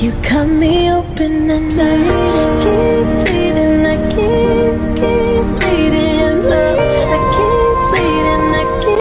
You cut me open at night.